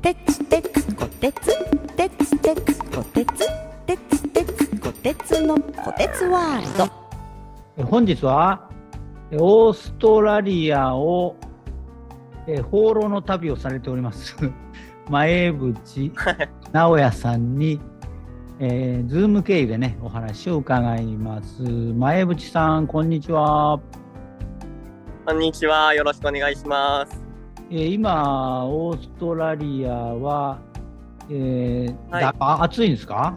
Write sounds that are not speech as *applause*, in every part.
てつてつこてつてつてつこてつてつてつこてつのこてつワールドえ本日はえオーストラリアをえ放浪の旅をされております *laughs* 前淵 *laughs* 直哉さんに、えー、ズーム経由でねお話を伺います前淵さんこんにちは、こんにちは。よろしくお願いします。えー今オーストラリアは、えーはいだあ暑いんですか？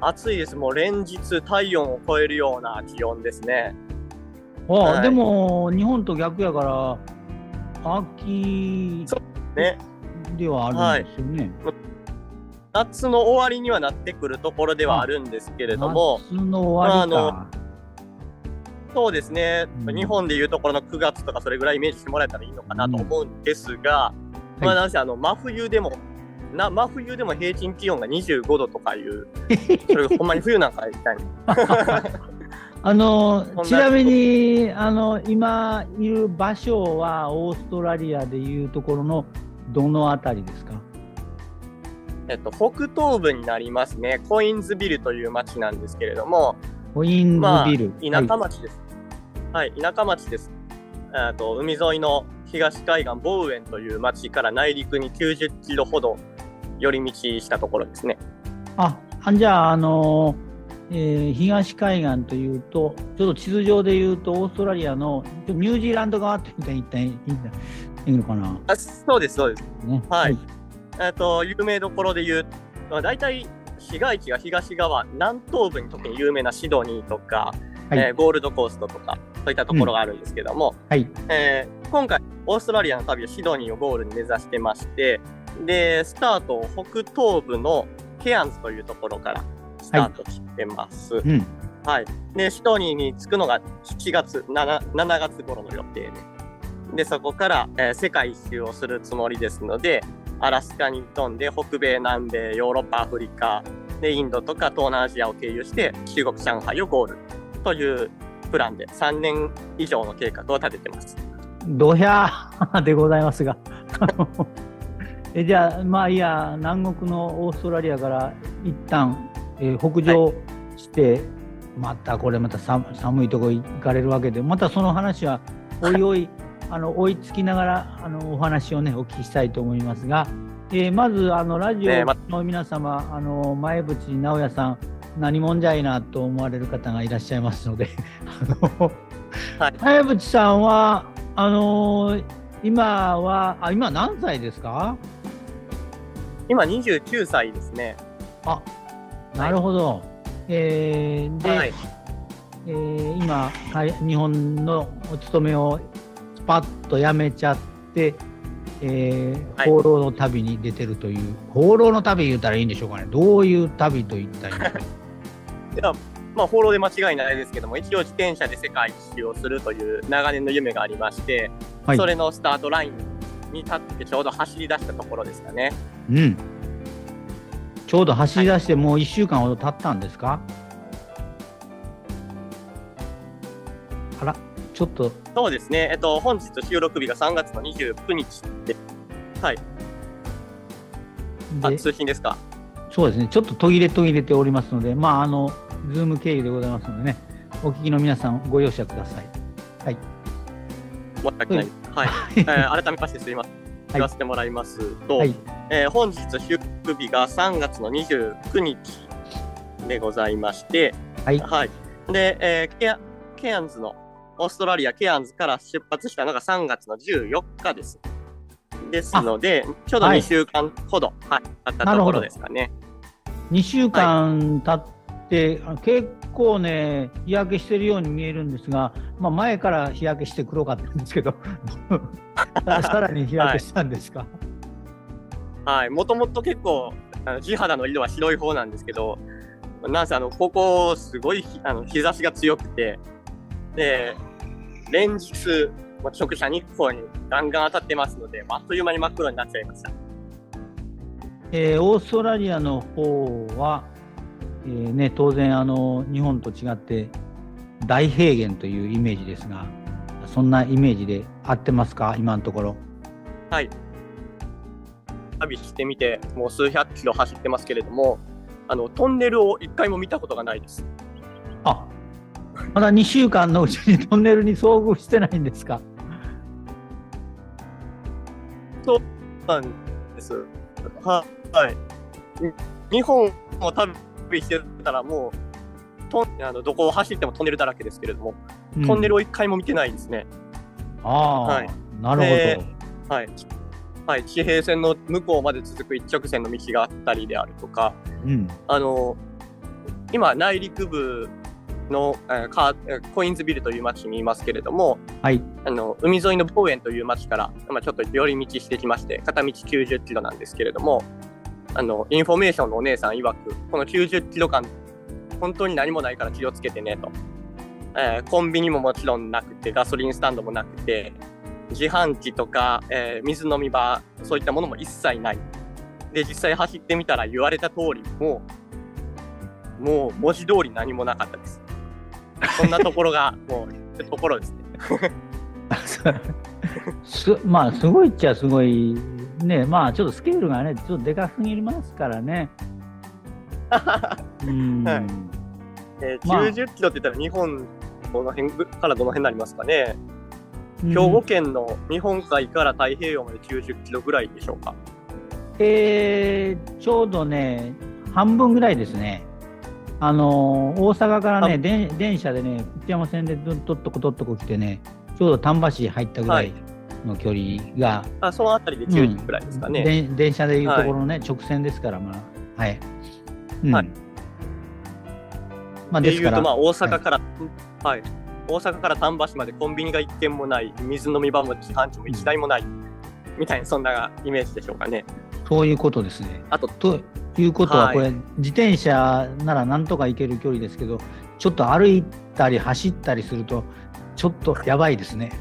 暑いです。もう連日体温を超えるような気温ですね。あ、はいでも日本と逆やから秋。ではあるんですよね。夏の終わりにはなってくるところではあるんですけれども、夏の終わりまあか。そうですね、うん。日本でいうところの9月とかそれぐらいイメージしてもらえたらいいのかなと思うんですが、まあなんせあの真冬でもな真冬でも平均気温が25度とかいう、*laughs* それがほんまに冬なんかみたいな。*laughs* あのちなみにあの今いる場所はオーストラリアでいうところのどのあたりですか？えっと、北東部になりますね、コインズビルという町なんですけれども、コインズまあ、ビル。田舎町です。はい、田舎町です。えっと海沿いの東海岸ボウエンという町から内陸に90キロほど寄り道したところですね。ああじゃあ、あのえー東海岸というと、ちょっと地図上でいうと、オーストラリアのニュージーランド側って言ったらいいんだいいのかな？あそうです、そうです。ね、はいえっと有名どころで言う、まあ、大体市街地が東側、南東部に特に有名なシドニーとか、はいえーゴールドコーストとか、そういったところがあるんですけども、はい。えー今回、オーストラリアの旅はシドニーをゴールに目指してまして、で、スタートを北東部のケアンズというところからスタートしてます。はい。うん。で、シドニーに着くのが7月、7, 7月頃の予定で。で、そこから、えー世界一周をするつもりですので、アラスカに飛んで、北米、南米、ヨーロッパ、アフリカ、で、インドとか東南アジアを経由して、中国、上海をゴールというプランで3年以上の計画を立ててます。ドヒャー *laughs* でございますが。*laughs* えじゃあ、まあいいや、南国のオーストラリアから一旦、えー北上して、またこれまた寒寒いとこ行かれるわけで、またその話はおいおい、あの追いつきながらあのお話をね、お聞きしたいと思いますが、えーまずあのラジオの皆様、あの前淵直哉さん、何者じゃいなと思われる方がいらっしゃいますので、*laughs* あのはい前淵さんは、あのー今は、あ、今何歳ですか？今29歳ですね。あ、なるほど。えーで、はい。えー今、はい、日本のお勤めをスパッと辞めちゃって、えーはい放浪の旅に出てるという、放浪の旅言ったらいいんでしょうかね。どういう旅と言ったらいいんでしょう *laughs* では、まあ、放浪で間違いないですけども、一応自転車で世界一周をするという長年の夢がありまして、はいそれのスタートラインに立ってちょうど走り出したところですかね。うん。ちょうど走り出してもう1週間ほど経ったんですか、あら、ちょっと、そうですね。えっと、本日収録日が3月の29日で、はい。あ、で通信ですか？そうですね、ちょっと途切れ途切れておりますので、まあ、あの、ズーム経由でございますのでね、お聞きの皆さん、ご容赦ください。はい。申し訳ない。はい。*laughs* えー改めましてすいません。言わせてもらいますと、はい。えー本日収録日が3月の29日でございまして、はいはい。で、えーケア、ケアンズの、オーストラリアケアンズから出発したのが3月の14日です。ですので、ちょうどはい2週間ほど、はい、あったところですかね。2週間経って、あの結構ね、日焼けしてるように見えるんですが、まあ、前から日焼けして黒かったんですけど、*laughs* さらに日焼けしたんですか？はい。もともと結構、あの地肌の色は白い方なんですけど、なんせあの、ここ、すごい日あの日差しが強くて、で、連日、まあ直射日光にガンガン当たってますので、あっという間に真っ黒になっちゃいました。えーオーストラリアの方は、えーね、当然あの日本と違って大平原というイメージですがそんなイメージで合ってますか？今のところはい。旅してみて、もう数百キロ走ってますけれども、あのトンネルを一回も見たことがないです。あまだ2週間のうちに *laughs* トンネルに遭遇してないんですか？なんです。ははい。日本を旅してたらもう、トンあのどこを走ってもトンネルだらけですけれども、トンネルを、を一回も見てないんですね。ああ、はい。なるほど、ではい。はい、地平線の向こうまで続く一直線の道があったりであるとか、うん。あの今、内陸部の、えーカコインズビルという町にいますけれども、はい。あの海沿いのボーエンという町から、まあ、ちょっと寄り道してきまして、片道90キロなんですけれども、あのインフォメーションのお姉さん曰く、この90キロ間、本当に何もないから気をつけてねと。えーコンビニももちろんなくて、ガソリンスタンドもなくて、自販機とか、えー水飲み場、そういったものも一切ない。で、実際走ってみたら言われた通り、もう、もう文字通り何もなかったです。そんなところが、*laughs* もう、ところですね。*laughs* まあすごいっちゃすごいねまあちょっとスケールがねちょっとでかすぎますからね。*laughs* うん、はい。えーまあ。90キロって言ったら日本どの辺ぐからどの辺になりますかね、うん。兵庫県の日本海から太平洋まで90キロぐらいでしょうか。えーちょうどね、半分ぐらいですね。あのー大阪からね、電車でね、福山線でどっとこどっとこ来てね、ちょうど丹波市入ったぐらいの距離が、あそのあたりで90ぐらいですかね。で電車でいうところのね、直線ですから、まあ、はい。うんはいまあ、まあ、大阪から、はい、大阪から丹波市までコンビニが1軒もない、水飲み場も自販機も1台もない、みたいな、そんなイメージでしょうかね。そういうことですね。あと、ということは、はいこれ、自転車ならなんとか行ける距離ですけど、ちょっと歩いたり走ったりすると、ちょっとやばいですね。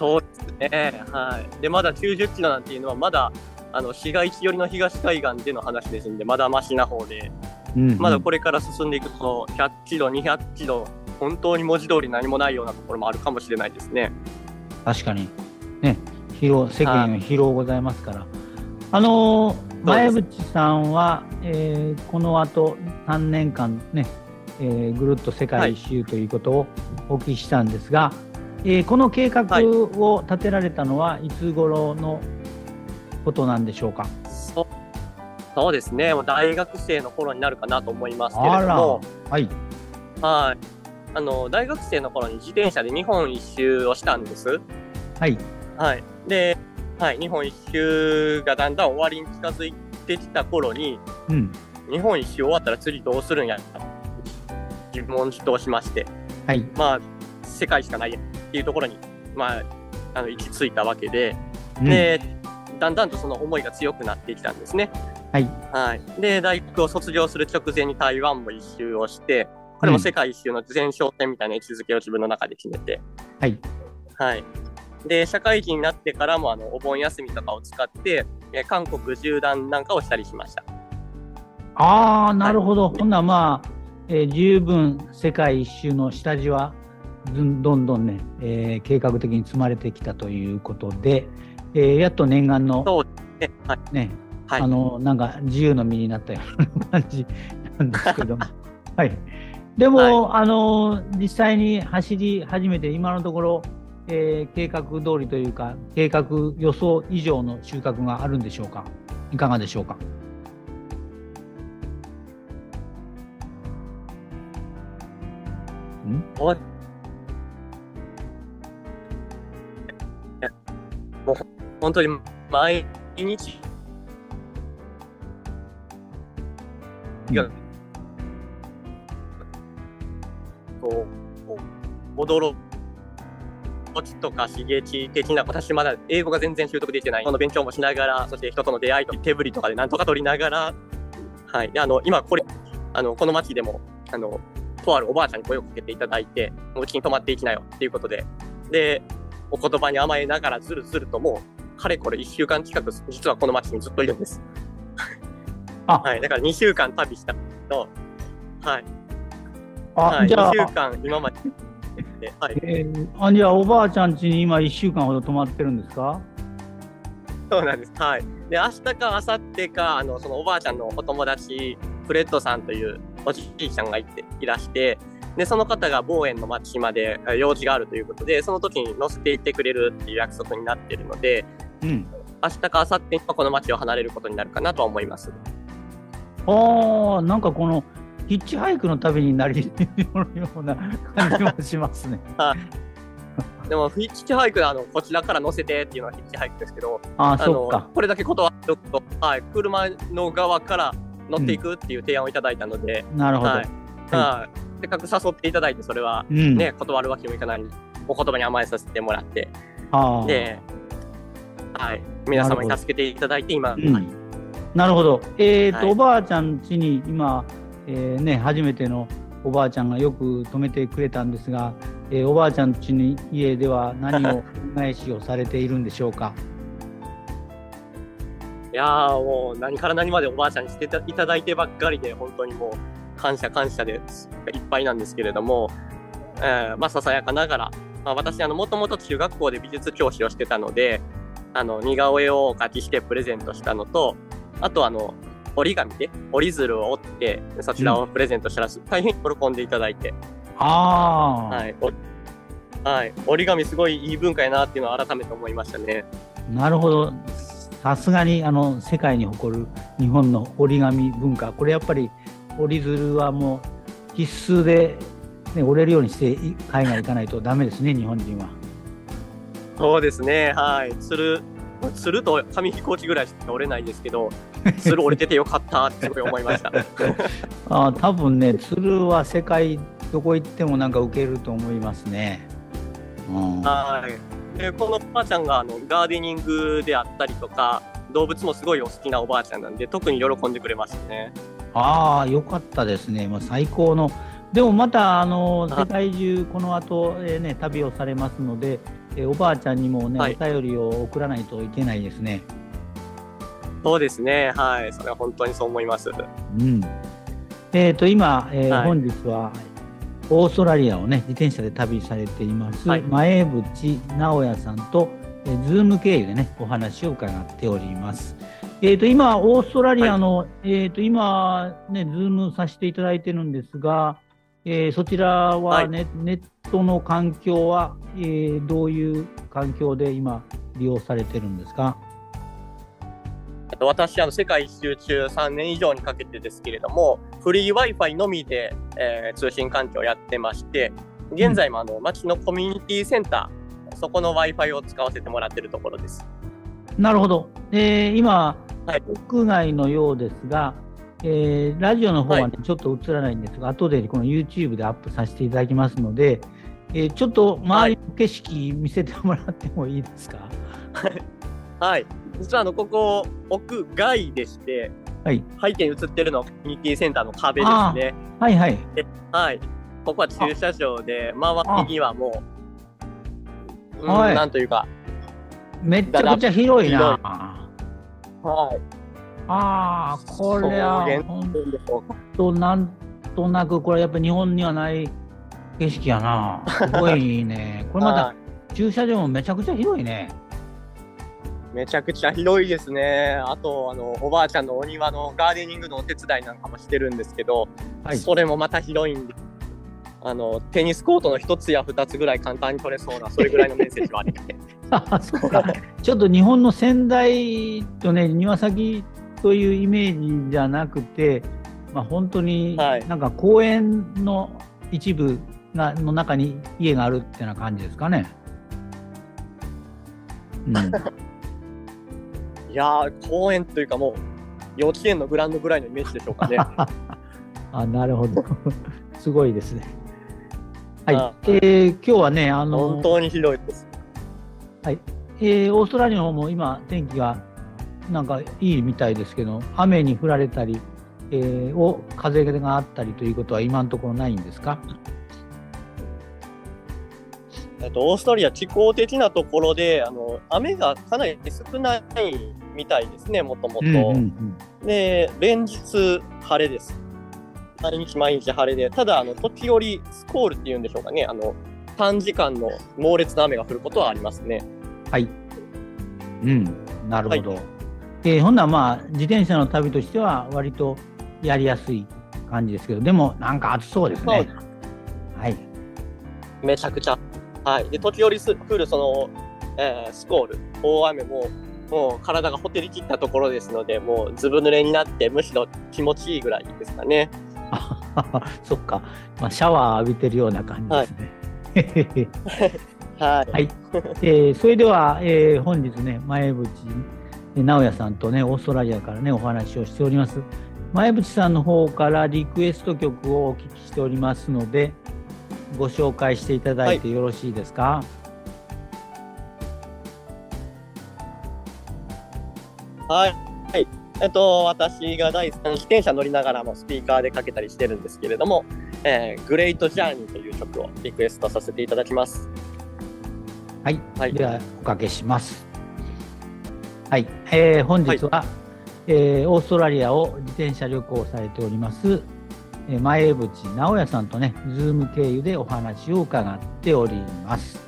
そうですね。はい。で、まだ90キロなんていうのは、まだ、あの、市街地寄りの東海岸での話ですんで、まだマシな方で、うんまだこれから進んでいくと、100キロ、200キロ、本当に文字通り何もないようなところもあるかもしれないですね。確かに、ね、疲労世間は疲労ございますから。あのー前淵さんは、えーこの後3年間ね、えーぐるっと世界一周ということをお聞きしたんですが、えーこの計画を立てられたのはいつ頃のことなんでしょうか？そう。そうですね。もう大学生の頃になるかなと思いますけれども、はい、はい。あの、大学生の頃に自転車で日本一周をしたんです。はい、はい。で、はい、日本一周がだんだん終わりに近づいてきた頃に、うん、日本一周終わったら次どうするんや疑問自答しまして、はい、まあ、世界しかないやっていうところに、まあ、あの行き着いたわけで、うんで、だんだんとその思いが強くなってきたんですね。はい、はい。で、大学を卒業する直前に台湾も一周をして、これも世界一周の前哨戦みたいな位置づけを自分の中で決めて、はい、はい。で、社会人になってからも、あの、お盆休みとかを使って、えー韓国縦断なんかをしたりしました。ああ、なるほど。ほんならまあ、えー十分世界一周の下地はどんどんね、えー計画的に積まれてきたということで、えーやっと念願のそうで、はい。ね、はいあのなんか自由の身になったような感じ *laughs* なんですけども、*laughs* はい。でも、あの実際に走り始めて今のところ、えー計画通りというか計画予想以上の収穫があるんでしょうか？いかがでしょうか？んもう本当に毎日。いやこう驚きとか刺激的な私まだ英語が全然習得できてない。その勉強もしながらそして人との出会いと手振りとかでなんとか取りながら。はい。であの今これあのこの町でもあのとあるおばあちゃんに声をかけていただいてもううちに泊まっていきなよっていうことで。でお言葉に甘えながらずるずるともうかれこれ1週間近く実はこの町にずっといるんです。あ。はい。だから2週間旅したとはい。あ、はい、じゃあ。2週間今までで、はい、えーあじゃあおばあちゃん家に今1週間ほど泊まってるんですか？そうなんです。はい。で、明日か明後日か、あの、そのおばあちゃんのお友達、フレッドさんというおじいちゃんがいていらして、で、その方が某園の町までえ用事があるということで、その時に乗せていってくれるっていう約束になっているので、うん。明日か明後日にはこの町を離れることになるかなとは思います。ああ、なんかこのヒッチハイクの旅になりような感じもしますね。*laughs* でも、ヒッチハイク、あの、こちらから乗せてっていうのはヒッチハイクですけど、あの。これだけ断っておくと、はい、車の側から乗っていくっていう提案をいただいたので、なるほど。はいはい、せっかく誘っていただいて、それはうん。ね、断るわけにもいかないお言葉に甘えさせてもらって。で、はい、皆様に助けていただいて、今、うんなるほど。えっ、と、はいおばあちゃん家に今、えーね、初めてのおばあちゃんがよく泊めてくれたんですが、えーおばあちゃん家に家では何を恩返しをされているんでしょうか？いやーもう何から何までおばあちゃんにしていただいてばっかりで、本当にもう感謝感謝でいっぱいなんですけれども、えーまあ、ささやかながら、まあ、私、あの、もともと中学校で美術教師をしてたので、あの、似顔絵を描きしてプレゼントしたのと、あと、あの、折り紙で折り鶴を折って、そちらをプレゼントしたら、大変喜んでいただいて、ああ、はい。おはい。折り紙すごいいい文化やなっていうのを改めて思いましたね。なるほど。さすがにあの世界に誇る日本の折り紙文化。これやっぱり折り鶴はもう必須で、ね、折れるようにしてい海外行かないとダメですね、日本人は。そうですね。はい。つる、つると紙飛行機ぐらいしか折れないですけど、*laughs* つる折れててよかったってすごい思いました。*laughs* ああ多分ね、鶴は世界どこ行ってもなんか受けると思いますね。うん、はい。で、このおばあちゃんがあのガーデニングであったりとか、動物もすごいお好きなおばあちゃんなんで、特に喜んでくれましたね。ああ、よかったですね。まあ、最高の。でもまた、あの、あ世界中、この後、えーね、旅をされますので、えーおばあちゃんにもね、はいお便りを送らないといけないですね。そうですね。はい。それは本当にそう思います。うん。えっ、と、今、えーはい本日は、オーストラリアをね、自転車で旅されています、はい前淵直哉さんと、えー、ズーム経由でね、お話を伺っております。えっ、と、今、オーストラリアの、えっ、と、今、ね、ズームさせていただいてるんですが、えーそちらはね、ネットの環境は、えーどういう環境で今、利用されてるんですか？私、あの、世界一周中3年以上にかけてですけれども、フリー Wi-Fi のみで、えー通信環境をやってまして、現在もあの、町のコミュニティセンター、そこの Wi-Fi を使わせてもらってるところです。なるほど。えー今、はい屋外のようですが、えーラジオの方はね、はちょっと映らないんですが、後でこの YouTube でアップさせていただきますので、えーちょっと周りの景色見せてもらってもいいですか？はい。実はあの、ここ、屋外でして、はい。背景に映ってるのはコミュニティセンターの壁ですね。はいはい。はい。ここは駐車場で、周りにはもう、うんはいなんというか、めっちゃくちゃ広いな。広いあはい。あー、これは本当なんとなく、これやっぱ日本にはない景色やな。*laughs* すごいね。これまはた駐車場もめちゃくちゃ広いね。いめちゃくちゃ広いですね。あと、あの、おばあちゃんのお庭のガーデニングのお手伝いなんかもしてるんですけど、はい。それもまた広いんで、あの、テニスコートの一つや二つぐらい簡単に取れそうな、それぐらいの面積はありて。あ *laughs* そうか。ちょっと日本の仙台とね、庭先というイメージじゃなくて、まあ、本当にはいなんか公園の一部がの中に家があるっていうな感じですかね。うん、いやー、公園というかもう、幼稚園のグラウンドぐらいのイメージでしょうかね。*laughs* あなるほど。すごいですね。はいあ。えー今日はね、あの本当に広いです。えーオーストラリアの方も今、天気がなんかいいみたいですけど、雨に降られたり、えーお風があったりということは今のところないんですか？えっと、オーストリア、地候的なところで、あの、雨がかなり少ないみたいですね、もともと。で、連日晴れです。毎日毎日晴れで、ただ、あの、時折スコールっていうんでしょうかね、あの、短時間の猛烈な雨が降ることはありますね。はい。うん。なるほど。えーほんならまあ自転車の旅としては割とやりやすい感じですけど、でもなんか暑そうですね。はい。めちゃくちゃ。はい。で、時折す降るその、えースコール、大雨も、もう体がほてりきったところですので、もうずぶ濡れになって、むしろ気持ちいいぐらいですかね。あそっか、まあ、シャワー浴びてるような感じですね。はい。はい、えーそれでは、えー本日ね、前淵えー直哉さんとね、オーストラリアからね、お話をしております。前淵さんの方からリクエスト曲をお聞きしておりますので、ご紹介していただいてよろしいですか？はい。はい。えっと、私が大好きな自転車乗りながらもスピーカーでかけたりしてるんですけれども、えー、グレートジャーニーという曲をリクエストさせていただきます。はい、はいではおかけします。はい、えー本日は、えーオーストラリアを自転車旅行されております、えー前淵直哉さんとね、ズーム経由でお話を伺っております。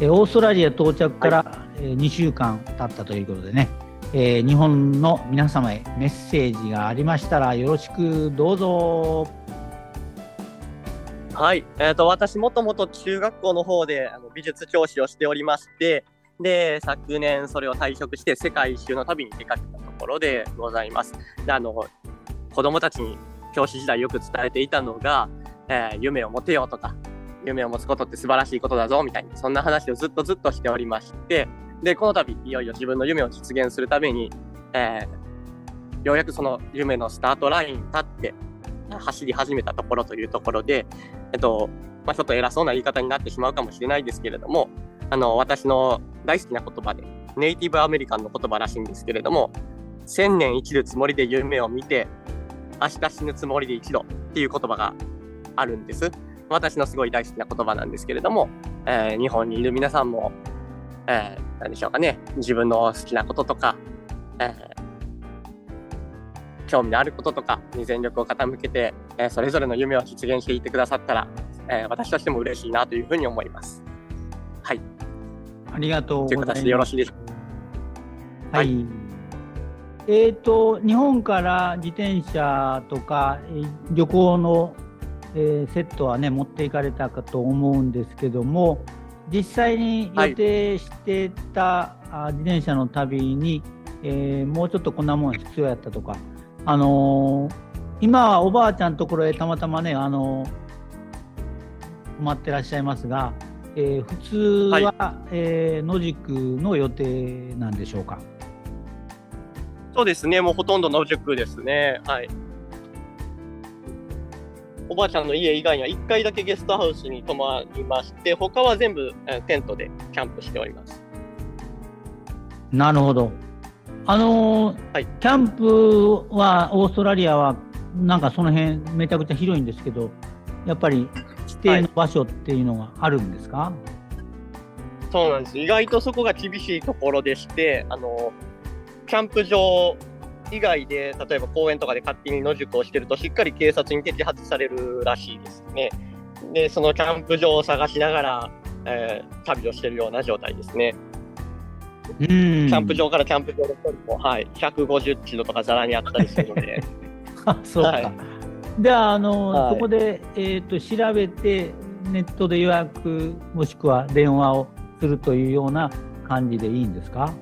えーオーストラリア到着から、えー2週間経ったということでね、えー日本の皆様へメッセージがありましたらよろしくどうぞ。はい。えっ、と、私もともと中学校の方であの美術教師をしておりまして、で、昨年それを退職して世界一周の旅に出かけたところでございます。で、あの、子供たちに教師時代よく伝えていたのが、えー夢を持てよとか、夢を持つことって素晴らしいことだぞみたいな、そんな話をずっとずっとしておりまして、で、この度、いよいよ自分の夢を実現するために、えーようやくその夢のスタートラインに立って、走り始めたところというところで、えっと、まあ、ちょっと偉そうな言い方になってしまうかもしれないですけれども、あの、私の大好きな言葉で、ネイティブアメリカンの言葉らしいんですけれども、千年生きるつもりで夢を見て、明日死ぬつもりで一度っていう言葉があるんです。私のすごい大好きな言葉なんですけれども、えー日本にいる皆さんも、えー何でしょうかね、自分の好きなこととか、えー興味のあることとかに全力を傾けて、えーそれぞれの夢を実現していってくださったら、えー私としても嬉しいなというふうに思います。はい。ありがとうというございます。形でよろしいですか。は。はいえっ、と、日本から自転車とか、えー旅行の、えーセットはね、持っていかれたかと思うんですけども、実際に予定してた、あ自転車の旅に、えーもうちょっとこんなもん必要やったとか、あのー今はおばあちゃんのところへたまたまね、あのー泊まってらっしゃいますが、えー普通は、えー野宿の予定なんでしょうか？そうですね、もうほとんど野宿ですね。はい。おばあちゃんの家以外には1回だけゲストハウスに泊まりまして、他は全部、えーテントでキャンプしております。なるほど。あのーはいキャンプはオーストラリアはなんかその辺めちゃくちゃ広いんですけど、やっぱり指定の場所っていうのがあるんですか、そうなんです。意外とそこが厳しいところでして、あの、キャンプ場以外で、例えば公園とかで勝手に野宿をしてると、しっかり警察に摘発されるらしいですね。で、そのキャンプ場を探しながら、えー旅をしてるような状態ですね。うん。キキャンプ場からキャンプ場の距離も、はい、150キロとかざらにあったりするので、あ *laughs* そうか。はいであの、はいそこで、えー、と調べてネットで予約もしくは電話をするというような感じでいいんですか？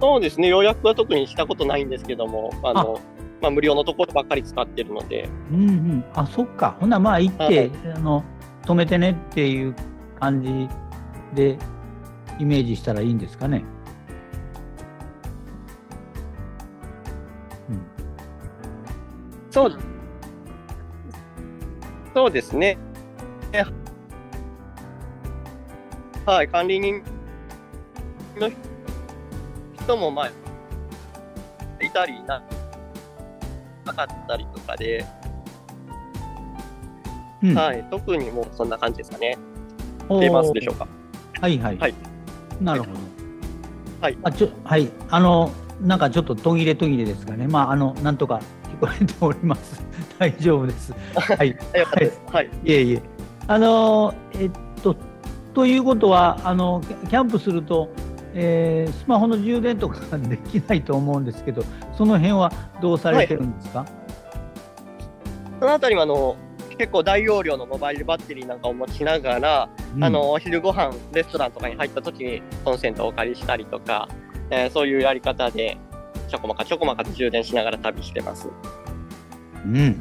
そうですね、予約は特にしたことないんですけども、あのまあ、無料のところばっかり使ってるので、うんうん。あそっか。ほんならまあ行って、はいあの止めてねっていう感じでイメージしたらいいんですかね。うんそうそうですね。えはい、管理人の人も、まあ、いたりな、なかったりとかで、うんはい、特にもうそんな感じですかね。出ますでしょうか。はいはい。はいなるほど。はい。あちょはい。あの、なんかちょっと途切れ途切れですがね。まあ、あの、なんとか聞こえております。*laughs* 大丈夫です。*laughs* はい。よかったです。はい。いえいえ。あの、えっと、ということは、あの、キャンプすると、えースマホの充電とかできないと思うんですけど、その辺はどうされてるんですか、そのあたりはあの結構大容量のモバイルバッテリーなんかを持ちながら、うん。あのお昼ご飯レストランとかに入った時にコンセントをお借りしたりとか、えーそういうやり方でちょこまかちょこまかと充電しながら旅してます。うん、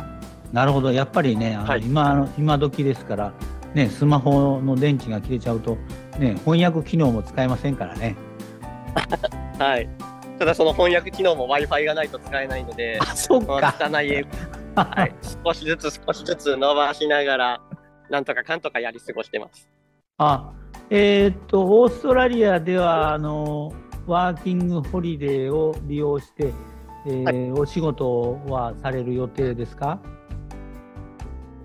なるほど、やっぱりね、あのはい。今の今時ですから、ね、スマホの電池が切れちゃうと、ね、翻訳機能も使えませんからね。*laughs* はい。ただその翻訳機能も Wi-Fi がないと使えないので、*laughs* あ、そっこのか。拙い英語、*laughs* はい、少しずつ少しずつ伸ばしながら、なんとかかんとかやり過ごしてます。あえーっと、オーストラリアではあのワーキングホリデーを利用して、えーお仕事はされる予定ですか？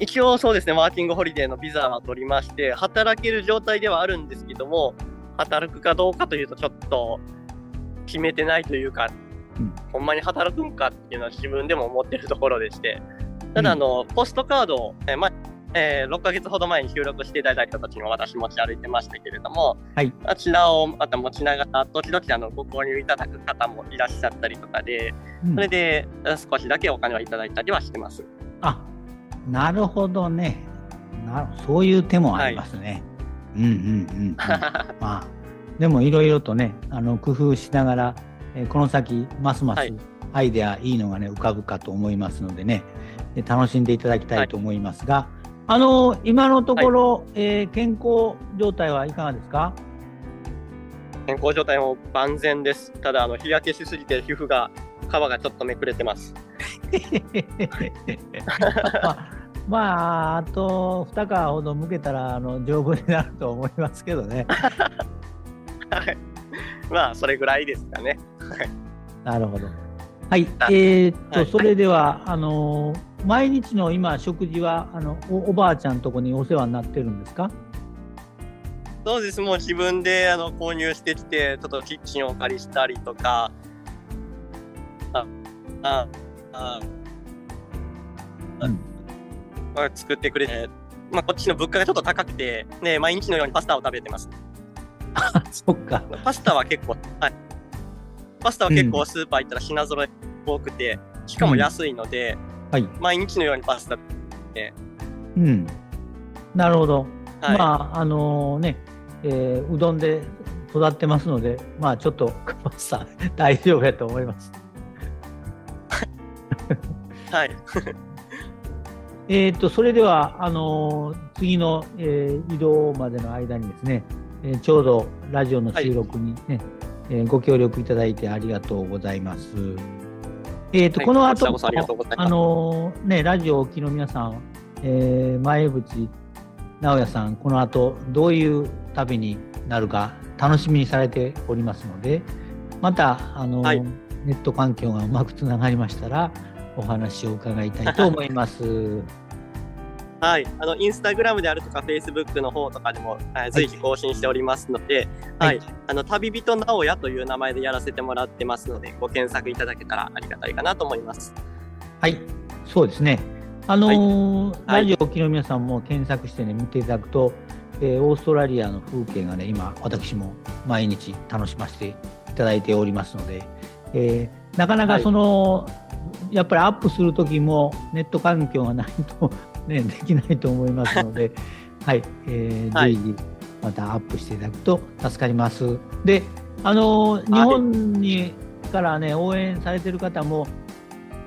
一応そうですね、ワーキングホリデーのビザは取りまして、働ける状態ではあるんですけども、働くかどうかというと、ちょっと決めてないというか、うん。ほんまに働くんかっていうのは自分でも思ってるところでして、ただ、あの、ポストカードを、えーまあえー6ヶ月ほど前に収録していただいた時に私持ち歩いてましたけれども、はい。あちらをまた持ちながら、時々あのご購入いただく方もいらっしゃったりとかで、うん。それでえー少しだけお金はいただいたりはしてます。あなるほどね。なそういう手もありますね。うんうんうんうん。*laughs* まあ、でもいろいろとねあの工夫しながら、えーこの先ますますはい。アイデアいいのがね浮かぶかと思いますのでね。で楽しんでいただきたいと思いますが、あの今のところ、えー健康状態はいかがですか？健康状態も万全です。ただ、あの日焼けしすぎて皮膚が、皮がちょっとめくれてます。まあ、まあ、あと2皮ほど向けたらあの丈夫になると思いますけどね。はい。まあ、それぐらいですかね。なるほど。はい、あえーっと、はいそれでは、あのー毎日の今、食事はあのおおばあちゃんとこにお世話になってるんですか？そうです。もう自分であの購入してきて、ちょっとキッチンをお借りしたりとか、あ、あ、あ、うんまあ作ってくれて、まあ、こっちの物価がちょっと高くて、ね、毎日のようにパスタを食べてます。あそっか。パスタは結構、はい。パスタは結構スーパー行ったら品揃え多くて、しかも安いので、はい。毎日のようにパスタ、うん。なるほど。はい。まあ、あのね、えーうどんで育ってますので、まあ、ちょっと、*laughs* パスタ大丈夫やと思います。*laughs* はい。*laughs* えーっと、それでは、あのー次の、えー移動までの間にですね、えーちょうどラジオの収録にね、えーご協力いただいてありがとうございます。えーっと、はいこの後こちらこそああのーね、ラジオをお聞きの皆さん、えー前淵直哉さん、この後どういう旅になるか楽しみにされておりますので、また、あのーはいネット環境がうまくつながりましたら、お話を伺いたいと思います。*laughs* はい。あの、インスタグラムであるとか、フェイスブックの方とかでも、はい、随時更新しておりますので、はい。はいあの、旅人直哉という名前でやらせてもらってますので、ご検索いただけたらありがたいかなと思います。はい、そうですね。あのーはいラジオをお聞きの皆さんも検索してね、見ていただくと、えーオーストラリアの風景がね、今、私も毎日楽しませていただいておりますので、えーなかなかはい。その、やっぱりアップするときもネット環境がないと、*laughs* ね、できないと思いますので、*laughs* はい、えーはい。随時またアップしていただくと助かります。で、あのー日本にからね、応援されてる方も、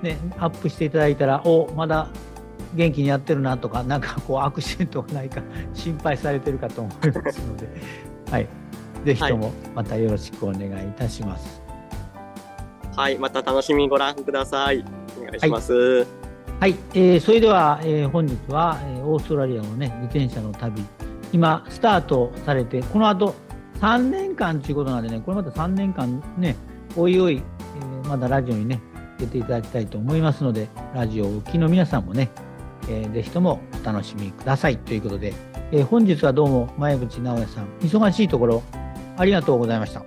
ね、アップしていただいたら、おまだ元気にやってるなとか、なんかこうアクシデントがないか *laughs* 心配されてるかと思いますので、はい、ぜひともまたよろしくお願いいたします。はい。また楽しみご覧ください。お願いします。はい、えーそれでは、えー本日は、えーオーストラリアのね、自転車の旅、今、スタートされて、この後3年間ということなんでね、これまた3年間ね、おいおい、えーまだラジオにね、出ていただきたいと思いますので、ラジオをお聞きの皆さんもね、えーぜひともお楽しみくださいということで、えー本日はどうも前淵直哉さん、忙しいところ、ありがとうございました。